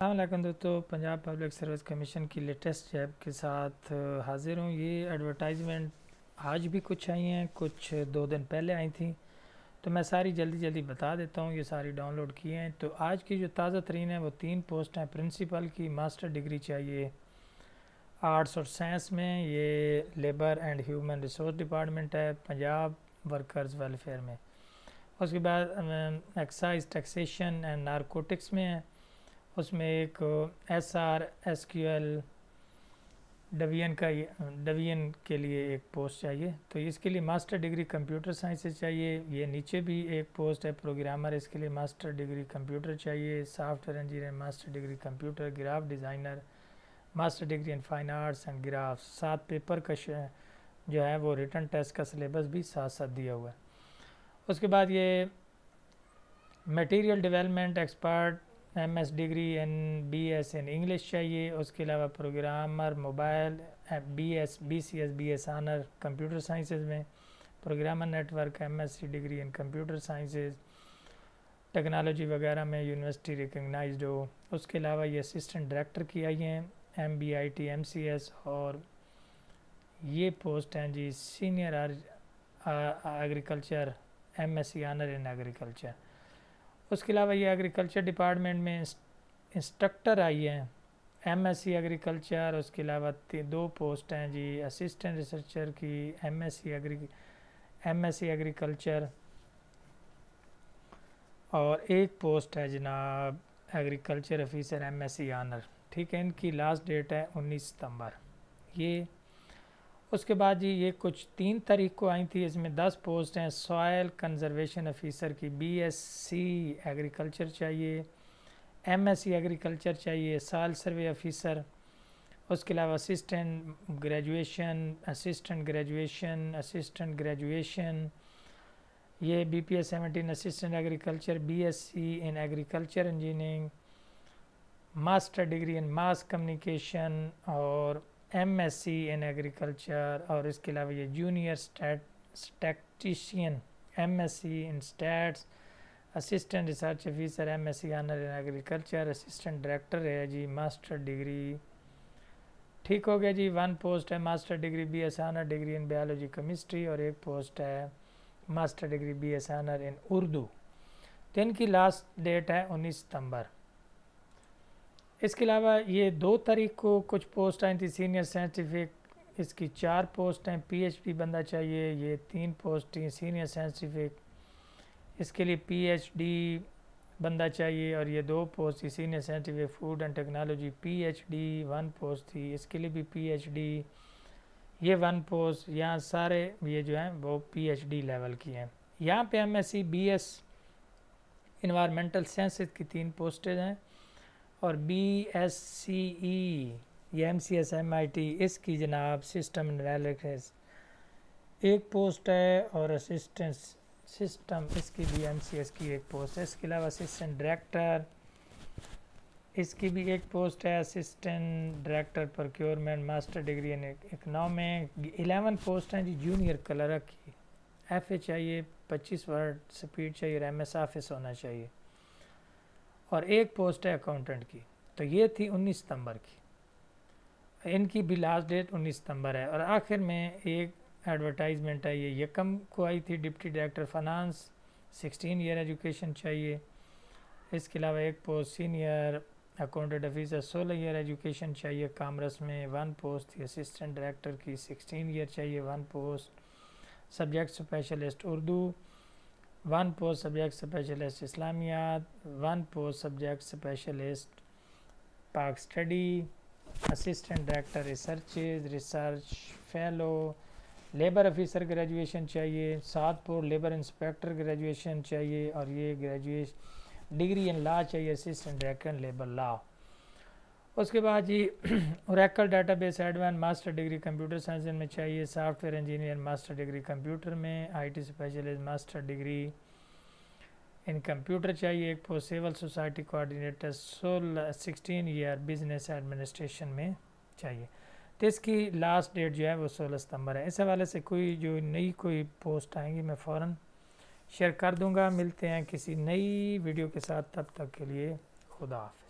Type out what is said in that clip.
अल्लाम दोस्तों, Punjab public service commission की latest job के साथ हाज़िर हूँ। ये एडवर्टाइजमेंट आज भी कुछ आई हैं, कुछ दो दिन पहले आई थी। तो मैं सारी जल्दी जल्दी बता देता हूँ, ये सारी डाउनलोड किए हैं। तो आज की जो ताज़ा तरीन है, वो तीन पोस्ट हैं। प्रिंसिपल की मास्टर डिग्री चाहिए आर्ट्स और साइंस में। ये labour and human resource department है, पंजाब वर्कर्स वेलफेयर में। उसके बाद एक्साइज, टैक्सेशन एंड नारकोटिक्स में है। उसमें एक S R S Q L डवीएन का डवीएन के लिए एक पोस्ट चाहिए। तो इसके लिए मास्टर डिग्री कंप्यूटर साइंसेज चाहिए। ये नीचे भी एक पोस्ट है प्रोग्रामर इसके लिए मास्टर डिग्री कंप्यूटर चाहिए। Software engineer master degree computer graph designer master degree in fine arts and graph सात पेपर का जो है वो रिटर्न टेस्ट का सिलेबस भी साथ साथ दिया हुआ है। उसके बाद ये material development expert M S degree N B S in English चाहिए, उसके अलावा programmer mobile B S B C S B S honours computer sciences में programmer network M S C degree in computer sciences technology वगैरह में university recognise हो। उसके अलावा ये असिस्टेंट डायरेक्टर की आई हैं M B I T M C S और ये पोस्ट हैं जी senior agriculture M S C honours in agriculture उसके अलावा ये एग्रीकल्चर डिपार्टमेंट में इंस्ट्रक्टर आई हैं। एम एस सी एग्रीकल्चर उसके अलावा दो पोस्ट हैं जी असिस्टेंट रिसर्चर की M S C agri M S C agriculture और एक पोस्ट है जनाब agriculture officer M S C honours ठीक है, इनकी लास्ट डेट है उन्नीस सितंबर। ये उसके बाद जी ये कुछ तीन तारीख को आई थी, इसमें दस पोस्ट हैं सॉयल कंजर्वेशन ऑफिसर की बीएससी एग्रीकल्चर चाहिए एमएससी एग्रीकल्चर चाहिए साल सर्वे ऑफिसर, उसके अलावा assistant graduation assistant graduation assistant graduation, ये B P S seventeen assistant agriculture B S C in agriculture engineering, master degree in mass communication और M S C in agriculture और इसके अलावा ये junior stat statistician M S C in stats assistant research officer M S C honours in agriculture assistant director है जी master degree ठीक हो गया जी वन पोस्ट है master degree B S honours degree in biology chemistry और एक post है master degree B S honours in Urdu. तो इनकी लास्ट डेट है उन्नीस सितंबर। इसके अलावा ये दो तारीख को कुछ पोस्ट आई थी सीनियर साइंटिफिक इसकी चार पोस्ट हैं पीएचडी बंदा चाहिए, ये तीन पोस्ट थी सीनियर साइंटिफिक इसके लिए पीएचडी बंदा चाहिए और ये दो पोस्ट थी senior scientific food and technology PhD one post थी, इसके लिए भी पीएचडी ये वन पोस्ट यहाँ सारे ये जो हैं, वो पीएचडी लेवल की हैं। यहाँ पे एमएससी बीएस इन्वायरमेंटल साइंसेज की तीन पोस्टेज हैं। और बी एस सी ई या M C S M I T इसकी जनाब सिस्टम एनालिसिस एक पोस्ट है और असिस्टेंट सिस्टम इसकी भी एम सी एस की एक पोस्ट है। इसके अलावा असिस्टेंट डायरेक्टर इसकी भी एक पोस्ट है। Assistant director procurement master degree in economic eleven post हैं जी जूनियर क्लर्क की। एफ़ ए चाहिए पच्चीस वर्ड स्पीड चाहिए और एम एस ऑफ़िस होना चाहिए। और एक पोस्ट है अकाउंटेंट की। तो ये थी 19 सितंबर की। इनकी भी लास्ट डेट 19 सितंबर है। और आखिर में एक एडवर्टाइजमेंट आई है ये यकम को आई थी deputy director finance 16 year education चाहिए। इसके अलावा एक पोस्ट सीनियर अकाउंटेंट ऑफिसर सोलह ईयर एजुकेशन चाहिए कामरस में। वन पोस्ट थी असिस्टेंट डायरेक्टर की सिक्सटीन ईयर चाहिए one post subject specialist Urdu. One post subject specialist इस्लामियात one post subject specialist Pak study assistant director research research fellow labour officer graduation चाहिए, सात सातपुर labour inspector graduation चाहिए और ये graduation degree in law चाहिए assistant director labour law उसके बाद जी Oracle database advance master degree computer science में चाहिए software engineer master degree computer में IT specialist master degree in computer चाहिए, एक पोस्ट सिविल सोसाइटी कोऑर्डिनेटर सोलह सिक्सटीन ईयर बिज़नेस एडमिनिस्ट्रेशन में चाहिए। तो इसकी लास्ट डेट जो है वो सोलह सितंबर है। इस हवाले से कोई जो नई कोई पोस्ट आएँगी मैं फ़ौर शेयर कर दूँगा। मिलते हैं किसी नई वीडियो के साथ, तब तक के लिए खुदा हाफ़